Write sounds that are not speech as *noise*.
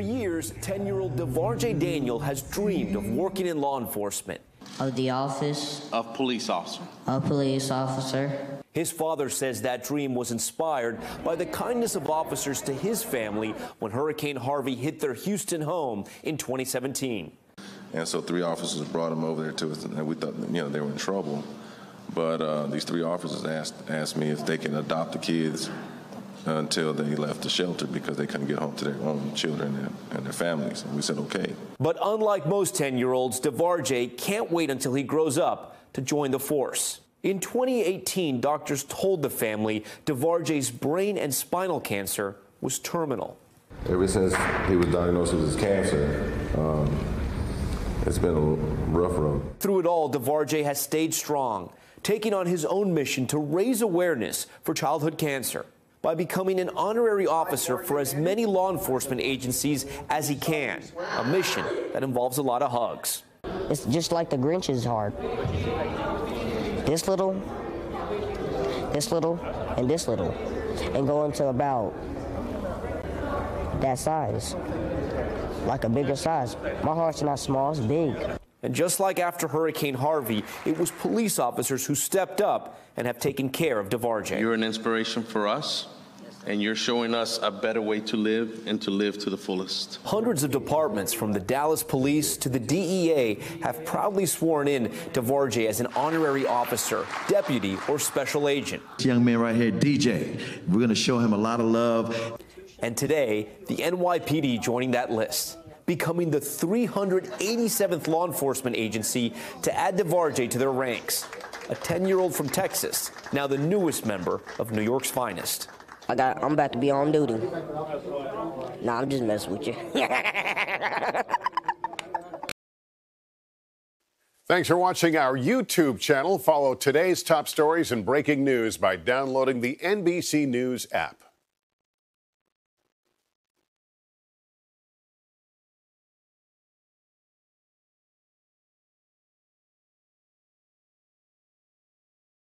For years, 10 year old DeVarjaye Daniel has dreamed of working in law enforcement. Of the office of police officer. of police officer. His father says that dream was inspired by the kindness of officers to his family when Hurricane Harvey hit their Houston home in 2017. And so three officers brought him over there to us, and we thought, you know, they were in trouble. But uh, these three officers asked asked me if they can adopt the kids until they left the shelter because they couldn't get home to their own children and, and their families. And we said, okay. But unlike most 10 year olds, DeVarjaye can't wait until he grows up to join the force. In 2018, doctors told the family DeVarjaye's brain and spinal cancer was terminal. Ever since he was diagnosed with his cancer, um, it's been a rough road. Through it all, DeVarjaye has stayed strong, taking on his own mission to raise awareness for childhood cancer by becoming an honorary officer for as many law enforcement agencies as he can, a mission that involves a lot of hugs. It's just like the Grinch is hard. This little, this little, and this little, and go into about that size, like a bigger size. My heart's not small, it's big. And just like after Hurricane Harvey, it was police officers who stepped up and have taken care of DeVarjaye. You're an inspiration for us, and you're showing us a better way to live and to live to the fullest. Hundreds of departments, from the Dallas Police to the DEA, have proudly sworn in DeVarjaye as an honorary officer, deputy, or special agent. This young man right here, DJ, we're going to show him a lot of love. And today, the NYPD joining that list, becoming the 387th law enforcement agency to add DeVarjaye to their ranks. A 10 year old from Texas, now the newest member of New York's finest. I got. I'm about to be on duty. Nah, I'm just messing with you. *laughs* Thanks for watching our YouTube channel. Follow today's top stories and breaking news by downloading the NBC News app.